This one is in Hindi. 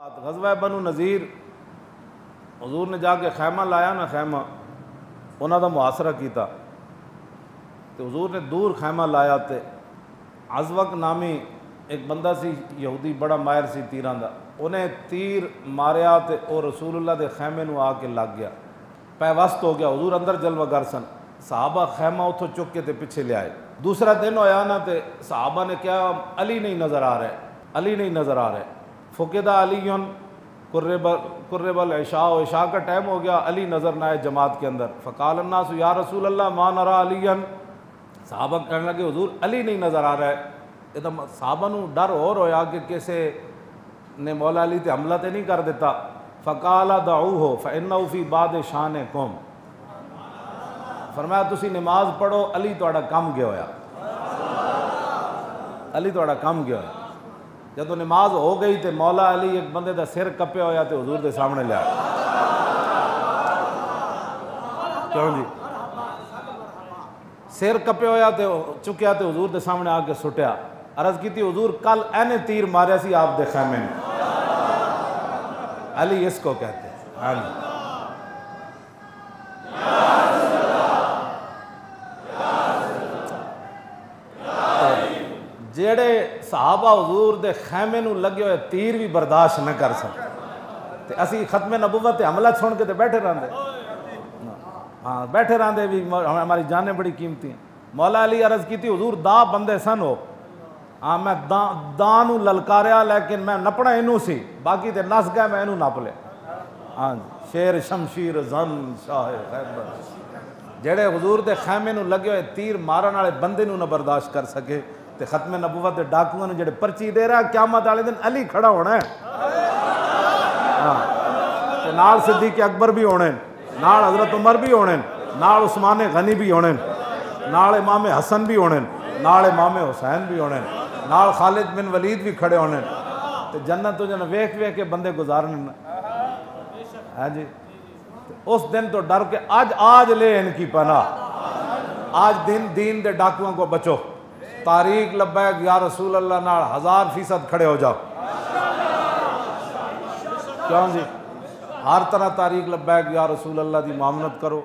गजवा बनु नज़ीर। हजूर ने जाके खैमा लाया ना खैमा उन्हों का मुआसरा किया तो हजूर ने दूर खैमा लाया तो अजवक नामी एक बंदा सी यहूदी, बड़ा माहिर सी तीर का उन्हें तीर मारिया तो वह रसूलुल्लाह के खैमे में आके लग गया। पैवस्त हो गया, हजूर अंदर जलवा कर सन। साहबा खैमा उतों चुक के पिछे लिया दूसरा दिन होया ना तो साहबा ने क्या अली नहीं नज़र आ रहा, अली नहीं नज़र आ रहा। फ़ुकदा अली कुर्रेबल ऐशा ऐशा का टाइम हो गया, अली नज़र ना आए जमात के अंदर। फ़कालन्नास या रसूल अल्लाह मान नरा अलीन साहबा कहने लगे, हजूर, अली नहीं नज़र आ रहा है। एकदम साहबा डर और होया कि किसे ने मौला अली ते हमला तो नहीं कर दिता। फ़काला दाऊ हो फ़ैनफ़ी बाद शान कौम। फरमाया, तुसी नमाज़ पढ़ो, अली थोड़ा कम गया होया। अली थोड़ा कम गया होया। जो नमाज़ हो गई तो मौला अली एक बंदे का सिर कप्या होया तो हजूर के सामने लिया। क्यों जी? सिर कप्या होया तो चुकया तो हजूर के सामने आके सुटिया अर्ज़ की हजूर, कल एने तीर मारिया आप दे खैमे अली इसको कहते हैं। जेड़े साहबा हजूर के खैमे लगे हुए, तीर भी बर्दाश्त न कर सकते असी खत्म हमला सुन के तो बैठे रहते हाँ बैठे रहते भी हमारी जाने बड़ी कीमती हैं। मौला अली अर्ज़ की हजूर दा बंदे सन हो। हाँ मैं दा दानू ललकारिया लेकिन मैं नपना इनू सी। बाकी तो नस गया मैं इनू नप लिया हाँ शेर शमशीर जन शाह जेड़े हजूर के खैमे लगे हुए, तीर मारन वाले बंदे न बर्दाश्त कर सके। तो खत्म नबूवत के डाकुआ ने जो पर्ची दे रहा, क्यामत वाले दिन अली खड़ा होना है। हाँ नाल सिद्दीक अकबर भी होने नाल हज़रत उमर भी होने नाल उस्मान गनी भी होने नाल इमाम हसन भी होने नाल इमाम हुसैन भी होने नाल खालिद बिन वलीद भी खड़े होने तो जन्नत तो जन वेख वेख के बंदे गुजारने है जी उस दिन तो डर के आज आज ले इनकी पना आज दिन दीन के डाकुओं को बचो। तारीख लब्बैक या रसूल अल्लाह नाल हज़ार फ़ीसद खड़े हो जाओ। क्यों जी? हर तरह तारीख लबैक या रसूल अल्लाह की मामनत करो।